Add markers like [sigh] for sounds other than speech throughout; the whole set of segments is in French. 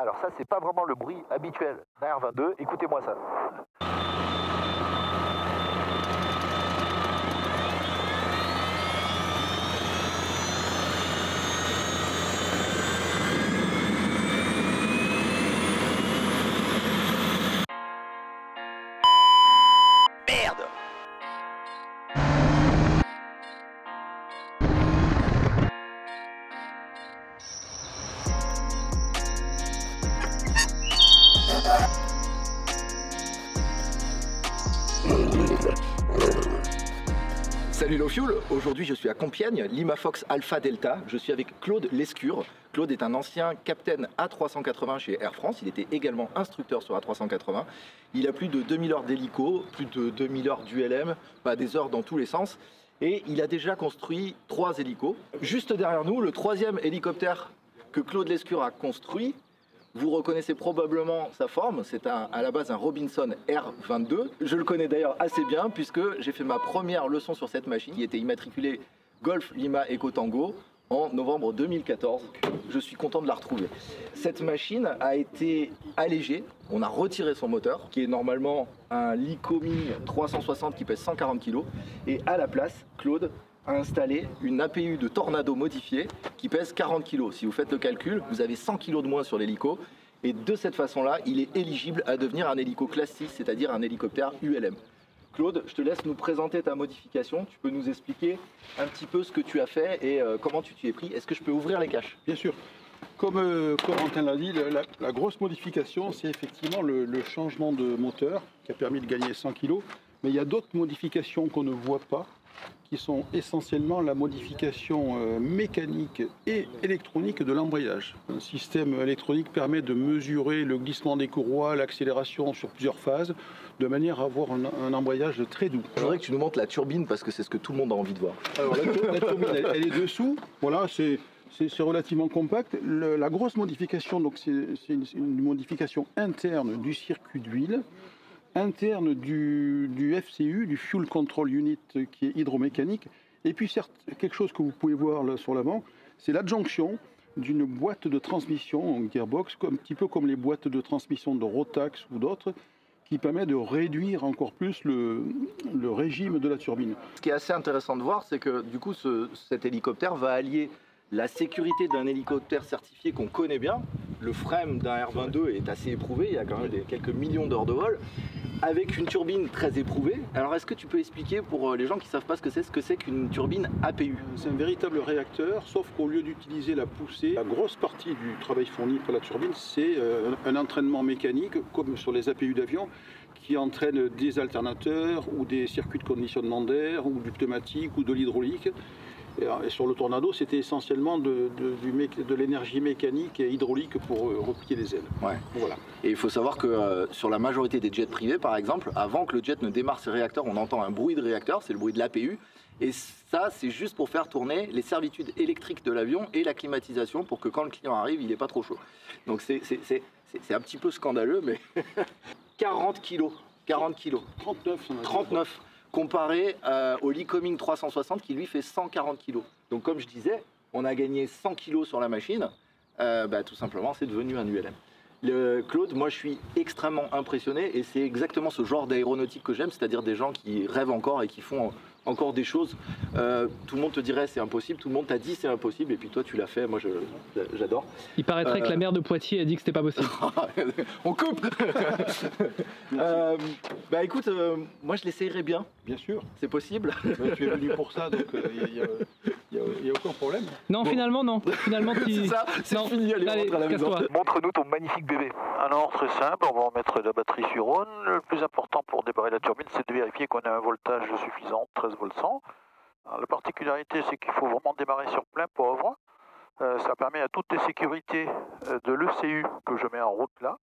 Alors ça, c'est pas vraiment le bruit habituel d'un R22. Écoutez-moi ça. Salut Fuel, aujourd'hui je suis à Compiègne, Lima Fox Alpha Delta. Je suis avec Claude Lescure. Claude est un ancien capitaine A380 chez Air France. Il était également instructeur sur A380. Il a plus de 2000 heures d'hélico, plus de 2000 heures d'ULM, pas des heures dans tous les sens. Et il a déjà construit trois hélicos. Juste derrière nous, le troisième hélicoptère que Claude Lescure a construit, vous reconnaissez probablement sa forme, c'est à la base un Robinson R22. Je le connais d'ailleurs assez bien puisque j'ai fait ma première leçon sur cette machine qui était immatriculée Golf Lima Eco Tango en novembre 2014. Je suis content de la retrouver. Cette machine a été allégée, on a retiré son moteur qui est normalement un Lycoming 360 qui pèse 140 kg et à la place, Claude a installé une APU de Tornado modifiée qui pèse 40 kg. Si vous faites le calcul, vous avez 100 kg de moins sur l'hélico. Et de cette façon-là, il est éligible à devenir un hélico classe 6, c'est-à-dire un hélicoptère ULM. Claude, je te laisse nous présenter ta modification. Tu peux nous expliquer un petit peu ce que tu as fait et euh, comment tu t'y es pris. Est-ce que je peux ouvrir les caches? Bien sûr. Comme euh, Corentin l'a dit, la grosse modification, c'est effectivement le, le changement de moteur qui a permis de gagner 100 kg. Mais il y a d'autres modifications qu'on ne voit pas, qui sont essentiellement la modification euh, mécanique et électronique de l'embrayage. Un système électronique permet de mesurer le glissement des courroies, l'accélération sur plusieurs phases, de manière à avoir un, un embrayage très doux. Je voudrais que tu nous montres la turbine parce que c'est ce que tout le monde a envie de voir. Alors la, tur- la turbine, elle, elle est dessous. Voilà, c'est relativement compact. Le- la grosse modification, donc c'est c'est une, c'est une modification interne du circuit d'huile, interne du, FCU, du Fuel Control Unit, qui est hydromécanique. Et puis certes, quelque chose que vous pouvez voir sur l'avant, c'est l'adjonction d'une boîte de transmission en gearbox, un petit peu comme les boîtes de transmission de Rotax ou d'autres, qui permet de réduire encore plus le, régime de la turbine. Ce qui est assez intéressant de voir, c'est que du coup, ce- cet hélicoptère va allier la sécurité d'un hélicoptère certifié qu'on connaît bien. Le frame d'un R22 est assez éprouvé, il y a quand même quelques millions d'heures de vol, avec une turbine très éprouvée. Alors, est-ce que tu peux expliquer pour euh, les gens qui ne savent pas ce que c'est, ce que c'est qu'une turbine APU C'est un véritable réacteur, sauf qu'au lieu d'utiliser la poussée, la grosse partie du travail fourni par la turbine, c'est euh, un entraînement mécanique, comme sur les APU d'avion, qui entraîne des alternateurs ou des circuits de conditionnement d'air, ou du pneumatique ou de l'hydraulique. Et, euh, et sur le Tornado, c'était essentiellement de, l'énergie mécanique et hydraulique pour euh, replier les ailes. Ouais. Voilà. Et il faut savoir que euh, sur la majorité des jets privés, par exemple, avant que le jet ne démarre ses réacteurs, on entend un bruit de réacteur, c'est le bruit de l'APU. Et ça, c'est juste pour faire tourner les servitudes électriques de l'avion et la climatisation pour que quand le client arrive, il n'est pas trop chaud. Donc c'est- un petit peu scandaleux, mais [laughs] 40 kilos. 40 kilos. 39, on a dit. 39 comparé euh, au Lycoming 360 qui lui fait 140 kilos. Donc comme je disais, on a gagné 100 kilos sur la machine. Euh, bah, tout simplement, c'est devenu un ULM. Le, Claude, moi je suis extrêmement impressionné et c'est exactement ce genre d'aéronautique que j'aime, c'est-à-dire des gens qui rêvent encore et qui font encore des choses. Euh, tout le monde te dirait c'est impossible, tout le monde t'a dit c'est impossible, et puis toi tu l'as fait, moi j'adore. Il paraîtrait que la euh, mère de Poitiers a dit que c'était pas possible. [laughs] On coupe [laughs] euh, Bah écoute, moi je l'essayerai bien. Bien sûr. C'est possible. Tu es venu pour ça, donc il n'y a, aucun problème. Non, finalement, non. Finalement, [laughs] tu... c'est ça, c'est fini, allez, allez rentre à la maison. Montre-nous ton magnifique bébé. Alors très simple, on va en mettre la batterie sur on. Le plus important pour débarrer la turbine, c'est de vérifier qu'on a un voltage suffisant, 3,100. Hein, la particularité, c'est qu'il faut vraiment démarrer sur plein pauvre. Euh, ça permet à toutes les sécurités euh, de l'ECU que je mets en route là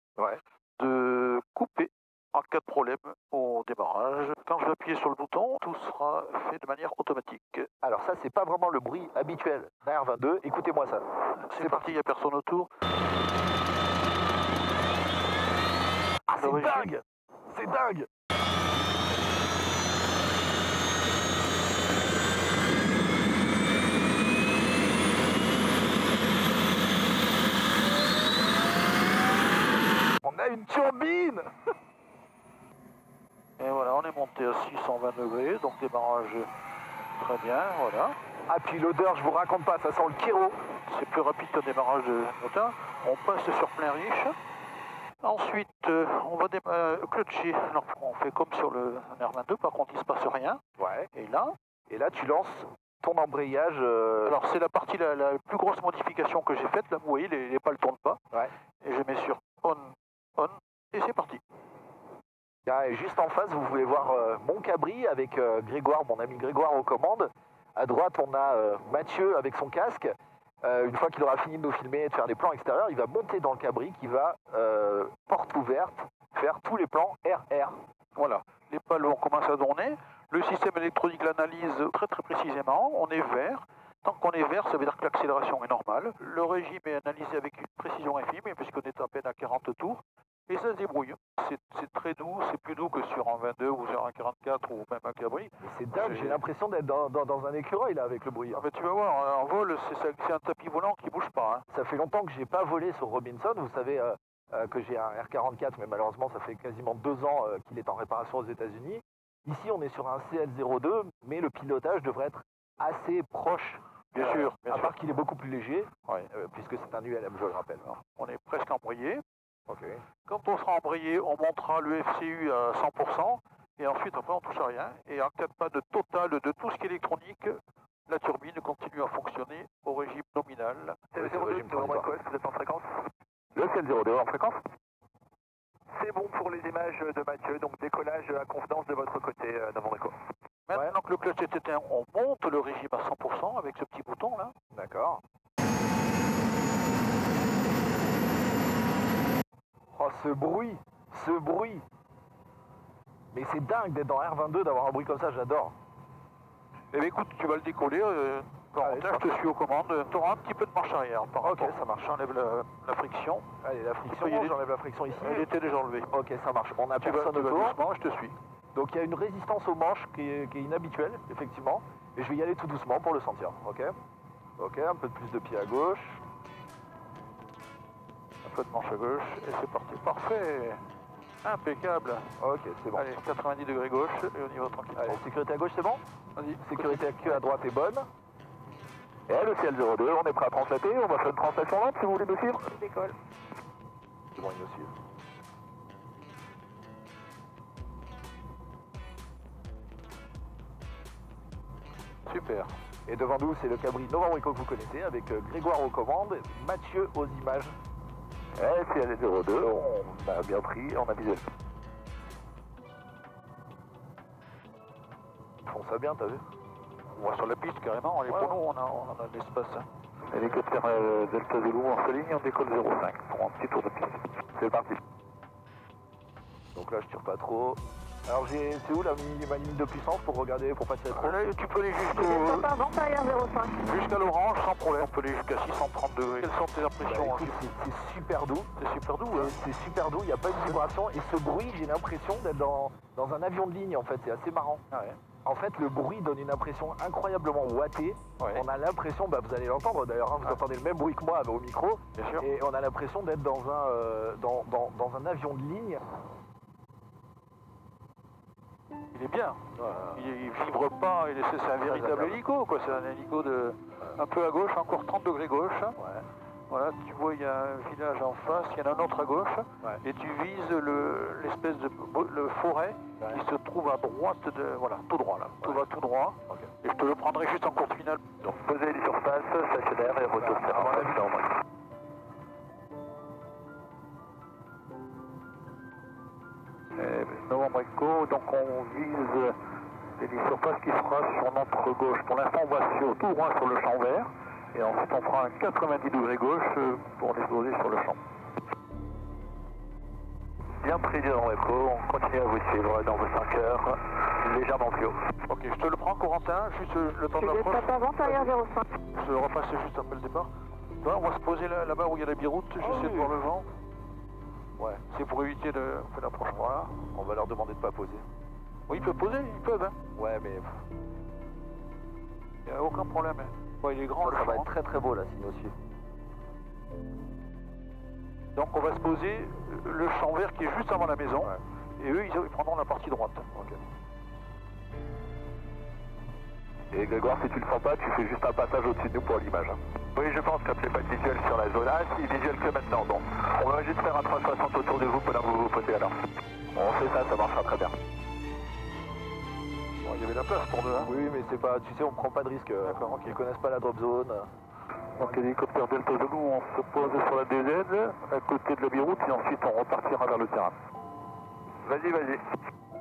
de couper en cas de problème au démarrage. Quand je vais appuyer sur le bouton, tout sera fait de manière automatique. Alors ça, c'est pas vraiment le bruit habituel d'un R22. Écoutez-moi ça. C'est parti, il n'y a personne autour. Ah, c'est dingue C'est dingue a une turbine [laughs] Et voilà, on est monté à 620 degrés, donc démarrage très bien, voilà. Ah, puis l'odeur, je vous raconte pas, ça sent le Kiro. C'est plus rapide qu'un démarrage de moteur. On passe sur plein riche. Ensuite, euh, on va euh, clutcher. Alors, on fait comme sur le R22, par contre, il se passe rien. Ouais. Et là, Et là, tu lances ton embrayage. euh, alors c'est la partie, la, la plus grosse modification que j'ai faite. Là, vous voyez, les, les pales tournent pas. Ouais. Et je mets sur on, on, et c'est parti. Ah, juste en face, vous pouvez voir euh, mon cabri avec euh, Grégoire, mon ami Grégoire aux commandes. À droite, on a euh, Mathieu avec son casque. Une fois qu'il aura fini de nous filmer et de faire les plans extérieurs, il va monter dans le cabri qui va, porte ouverte, faire tous les plans RR. Voilà, les pales vont commencer à tourner. Le système électronique l'analyse très très précisément. On est vert. Tant qu'on est vert, ça veut dire que l'accélération est normale. Le régime est analysé avec une précision infime, puisqu'on est à peine à 40 tours. Et ça se débrouille. C'est c'est très doux, c'est plus doux que sur un 22 ou sur un 44 ou même un cabri. Mais c'est dingue, j'ai l'impression d'être dans, dans- dans un écureuil là avec le bruit. Ah ben, tu vas voir, en vol, c'est un tapis volant qui bouge pas. hein. Ça fait longtemps que j'ai pas volé sur Robinson. Vous savez euh, euh, que j'ai un R44, mais malheureusement, ça fait quasiment deux ans euh, qu'il est en réparation aux États-Unis. Ici, on est sur un CL02, mais le pilotage devrait être assez proche. Bien sûr, bien à sûr. part qu'il est beaucoup plus léger, Ouais. euh, puisque c'est un ULM, je le rappelle. On est presque embrayé. Quand on sera embrayé, on montera le FCU à 100%. Et ensuite, après, on touche à rien. Et en cas de panne totale de tout ce qui est électronique, la turbine continue à fonctionner au régime nominal. C'est le régime transitoire. vous êtes en fréquence Le CL02 en fréquence C'est bon pour les images de Mathieu, donc décollage à confiance de votre côté, euh, Navon Echo. Maintenant que le clutch est éteint, on monte le régime à 100% avec ce petit bouton là. D'accord. Oh, ce bruit Ce bruit Mais c'est dingue d'être dans R22, d'avoir un bruit comme ça, j'adore. Eh bien écoute, tu vas le décoller. Euh, Allez, Corentin, je te suis aux commandes. Tu auras un petit peu de marche arrière. Par Ok, ça marche. J'enlève la, la friction. Allez, la friction, j'enlève la friction ici. Elle était déjà enlevée. Ok, ça marche. On a Tu personne vas autour. doucement, je te suis. Donc il y a une résistance aux manches qui est, qui est inhabituelle, effectivement. Et je vais y aller tout doucement pour le sentir. Ok? Ok, un peu plus de pied à gauche. Peu de manche à gauche. Et c'est parti. Parfait. Impeccable. Ok, c'est bon. Allez, 90 degrés gauche et on y va tranquillement. Allez, sécurité à gauche, c'est bon Vas-y. Sécurité à queue à droite est bonne. Et le CL02, on est prêt à translater. On va faire une translation là, si vous voulez me suivre. Décolle. C'est bon, il me suit. Super. Et devant nous, c'est le cabri Novambrico que vous connaissez, avec euh, Grégoire aux commandes, Mathieu aux images. Eh, CL02, on a bien pris, on a. Ils font ça bien, t'as vu? On va sur la piste carrément. Elle est Ouais, ouais. on a, on a de l'espace. Hein. Hélicoptère euh, Delta Zulu en ligne, on décolle 05 pour un petit tour de piste. C'est parti. Donc là, je tire pas trop. Alors, j'ai, c'est où la, ma limite de puissance pour regarder, pour pas tirer trop Là, tu peux aller jusqu'au- Pardon, arrière 05. jusqu'à l'orange sans problème. On peut aller jusqu'à 630 degrés. Quelles sont tes Bah, impressions écoute, hein c'est, super doux. C'est super doux. C'est, Hein c'est super doux, il n'y a pas de vibration. Et ce bruit, j'ai l'impression d'être dans, dans un avion de ligne, en fait. C'est assez marrant. Ah ouais. En fait, le bruit donne une impression incroyablement ouatée. Ouais. On a l'impression, bah, vous allez l'entendre d'ailleurs, hein, vous Ah. entendez le même bruit que moi au micro. Bien sûr. Et on a l'impression d'être dans un, euh, dans, dans- dans un avion de ligne. Il est bien. Il, il vibre pas. il est- C'est un véritable hélico. quoi. C'est un hélico de un peu à gauche, encore 30 degrés gauche. Ouais. Voilà, tu vois, il y a un village en face, il y en a un autre à gauche, Ouais. et tu vises le- l'espèce de le forêt Ouais. qui se trouve à droite de, voilà, tout droit là, tout va tout droit, et je te le prendrai juste en courte finale. Donc posez les surfaces, stationnaire et retour Novembre Echo, donc on vise les surfaces qui sera sur notre gauche. Pour l'instant, on va sur, tout droit sur le champ vert, et ensuite on fera un 90 degrés gauche euh, pour l'exposer sur le champ. Bien pris Novembre Echo, on continue à vous suivre dans vos 5 heures, légèrement plus haut. Ok, je te le prends Corentin, juste euh, le temps de l'approche. Papa, avant, arrière 05. Je vais repasser juste après le départ. On va se poser là- là-bas où il y a la biroute, j'essaie oui, de oui. voir le vent. Ouais, c'est pour éviter de faire l'approche. Voilà. On va leur demander de pas poser. Oui, ils peuvent poser, ils peuvent, hein. Ouais, mais Il n'y a aucun problème. hein. Il est grand, ça, le ça va être très très beau là s'ils nous. Donc on va se poser le champ vert qui est juste avant la maison. Et eux, ils, ils prendront la partie droite. Et Grégoire, si tu le sens pas, tu fais juste un passage au-dessus de nous pour l'image. Oui, je pense que c'est pas de visuel sur la zone A, si visuel que maintenant. Donc, on va juste faire un 360 autour de vous pendant que vous vous posez alors. On fait ça, ça marchera très bien. Bon, il y avait la place pour deux. Hein. Oui, mais c'est pas, tu sais, on prend pas de risque. D'accord. Ils connaissent pas la drop zone. Donc l'hélicoptère Delta Zulu, on se pose sur la DZ, à côté de la Beyrouth, et ensuite on repartira vers le terrain. Vas-y, vas-y.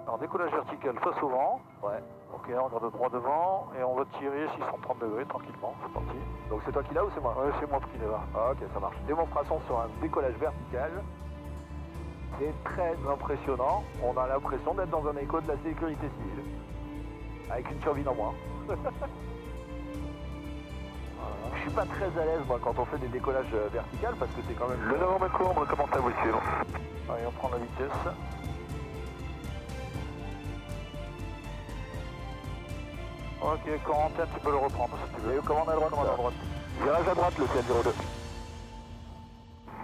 Alors décollage vertical face au vent. Ouais. Ok, on regarde droit devant, et on va tirer 630 degrés tranquillement, c'est parti. Donc c'est toi qui l'as ou c'est moi? Ouais, c'est moi qui l'ai là. Ah, ok, ça marche. Démonstration sur un décollage vertical. C'est très impressionnant. On a l'impression d'être dans un écho de la sécurité civile. Avec une turbine en moins. [laughs] Je suis pas très à l'aise moi quand on fait des décollages euh, verticales parce que c'est quand même... Le Novembre Echo, on recommence à vous suivre. Allez, on prend la vitesse. Ok, Corentin, tu peux le reprendre si tu veux. Commande à droite, Commande à droite. Virage à droite, le CL02.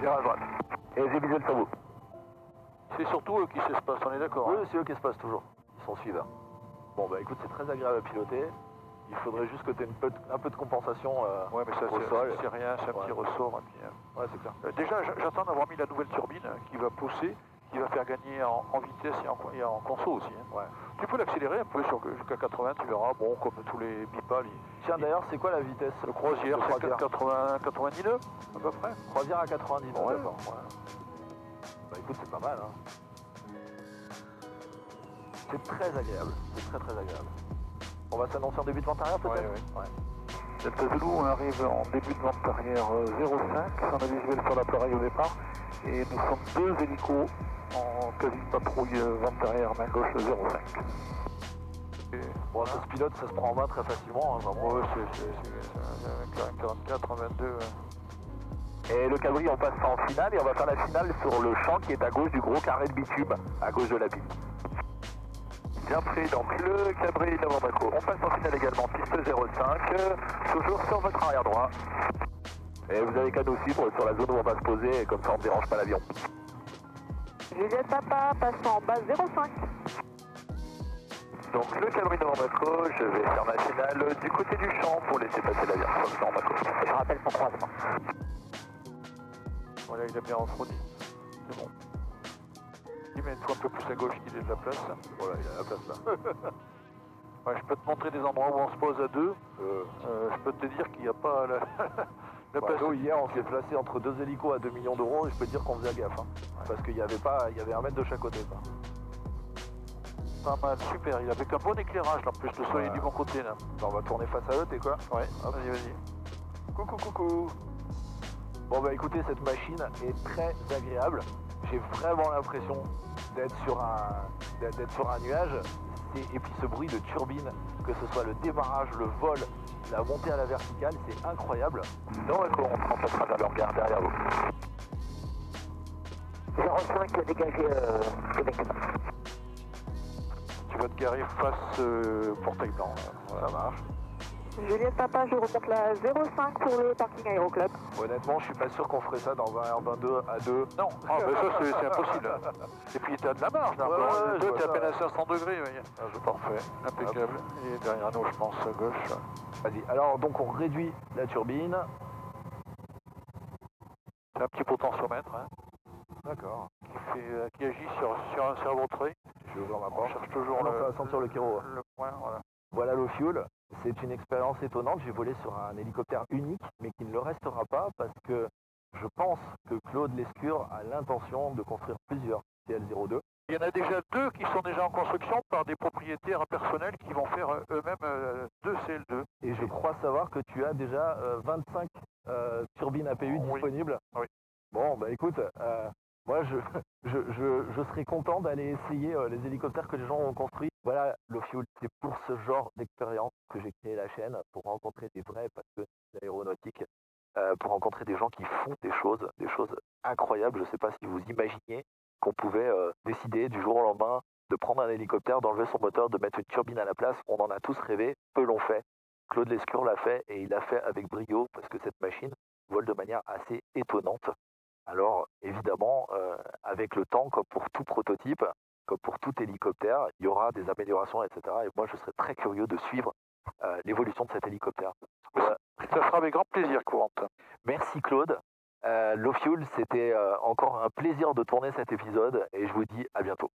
Virage à droite. Et j'ai visuel sur vous. C'est surtout eux qui s'espacent, on est d'accord Oui, hein c'est eux qui se passent toujours. Ils sont suivants. Bon, bah écoute, c'est très agréable à piloter. Il faudrait juste que tu aies une peu de- un peu de compensation euh, Ouais, mais ça, au c'est sol. c'est rien, c'est un petit ressort. et puis, euh, Ouais, c'est clair. Euh, déjà, j'attends d'avoir mis la nouvelle turbine qui va pousser, qui va faire gagner en, en vitesse et en, et en conso aussi. hein. Ouais. Tu peux l'accélérer un peu sur- jusqu'à 80, tu verras. Bon, comme tous les bipales, Tiens, d'ailleurs, c'est quoi la vitesse le croisière, c'est croisière. 80, 99 à peu près. Croisière à 90, Ouais. d'accord. Bah écoute, c'est pas mal. Hein. C'est très agréable. C'est très très agréable. On va s'annoncer en début de vente arrière peut-être Ouais. Delta Zulu, on arrive en début de vente arrière euh, 05, on a visuel sur l'appareil au départ, et nous sommes deux hélicos en quasi patrouille euh, vente arrière main gauche 05. Et Bon, ça se pilote, ça se prend en main très facilement. hein, vraiment. Ouais, c'est un 44, 22. euh. Et le cabri, on passe en finale et on va faire la finale sur le champ qui est à gauche du gros carré de bitume, à gauche de la piste. Bien pris, donc le cabri Novembre On passe en finale également, piste 05, euh, toujours sur votre arrière droit. Et vous avez qu'à nous suivre sur la zone où on va se poser, et comme ça on ne dérange pas l'avion. Juliette Papa, passe en base 05. Donc le cabri Novembre je vais faire ma finale du côté du champ pour laisser passer l'avion. Je rappelle son croisement. Voilà, il a bien refroidi. C'est bon. Il met toi un peu plus à gauche qu'il est de la place. Voilà, il a la place là. [laughs] Ouais, je peux te montrer des endroits où on se pose à deux. Euh, Euh, je peux te dire qu'il n'y a pas la [laughs] bah, nous, hier, on s'est placé entre deux hélicos à 2 millions d'euros et je peux te dire qu'on faisait gaffe. hein. Parce qu'il y avait pas, il y avait un mètre de chaque côté. Pas mal, super. Il avait qu'un bon éclairage là, en plus. Le soleil Ouais. du bon côté là. On va tourner face à eux, t'es quoi Ouais, vas-y, vas-y. Coucou, coucou. Bon bah écoutez, cette machine est très agréable. J'ai vraiment l'impression d'être sur un d'être sur un nuage. Et, et puis ce bruit de turbine, que ce soit le démarrage, le vol, la montée à la verticale, c'est incroyable. Non, on transmettra vers le regard derrière vous. 05 dégagé euh, Québec. Tu vas te garer face euh, portail blanc. Ça marche. Juliette Papa, je remonte la 05 pour le parking Aéroclub. Honnêtement, je suis pas sûr qu'on ferait ça dans un R22 à 2. Non, ah, ben ça c'est impossible. Et puis t'as de la marge. Ouais, encore. ouais, t'es à peine à 500 degrés. Ah, je Parfait, impeccable. Et derrière nous, je pense, à gauche. Vas-y. Alors donc on réduit la turbine. C'est un petit potentiomètre hein, D'accord. qui, fait, euh, qui agit sur, sur un cerveau trait. Je vais ouvrir ma On porte. cherche toujours Ah non, le, va sentir le Kiro. le point. Voilà. Voilà l'eau fuel. C'est une expérience étonnante. J'ai volé sur un hélicoptère unique, mais qui ne le restera pas parce que je pense que Claude Lescure a l'intention de construire plusieurs CL02. Il y en a déjà deux qui sont déjà en construction par des propriétaires personnels qui vont faire euh, eux-mêmes euh, deux CL2. Et je crois savoir que tu as déjà euh, 25 euh, turbines APU Oui. disponibles. Oui. Bon, bah écoute, euh, moi [laughs] je, je, serais content d'aller essayer euh, les hélicoptères que les gens ont construits. Voilà, le fuel, c'est pour ce genre d'expérience que j'ai créé la chaîne, pour rencontrer des vrais passionnés d'aéronautique, euh, pour rencontrer des gens qui font des choses, des choses incroyables. Je ne sais pas si vous imaginez qu'on pouvait euh, décider du jour au lendemain de prendre un hélicoptère, d'enlever son moteur, de mettre une turbine à la place. On en a tous rêvé, peu l'ont fait. Claude Lescure l'a fait et il l'a fait avec brio parce que cette machine vole de manière assez étonnante. Alors évidemment, euh, avec le temps, comme pour tout prototype, comme pour tout hélicoptère, il y aura des améliorations, etc. Et moi, je serais très curieux de suivre euh, l'évolution de cet hélicoptère. Ça sera avec grand plaisir, Courante. Merci Claude. Euh, Low Fuel, c'était euh, encore un plaisir de tourner cet épisode et je vous dis à bientôt.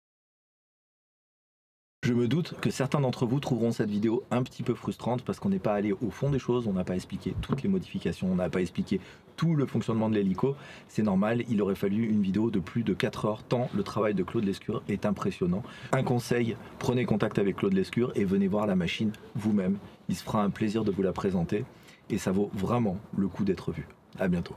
Je me doute que certains d'entre vous trouveront cette vidéo un petit peu frustrante parce qu'on n'est pas allé au fond des choses, on n'a pas expliqué toutes les modifications, on n'a pas expliqué tout le fonctionnement de l'hélico. C'est normal, il aurait fallu une vidéo de plus de 4 heures tant le travail de Claude Lescure est impressionnant. Un conseil, prenez contact avec Claude Lescure et venez voir la machine vous-même. Il se fera un plaisir de vous la présenter et ça vaut vraiment le coup d'être vu. À bientôt.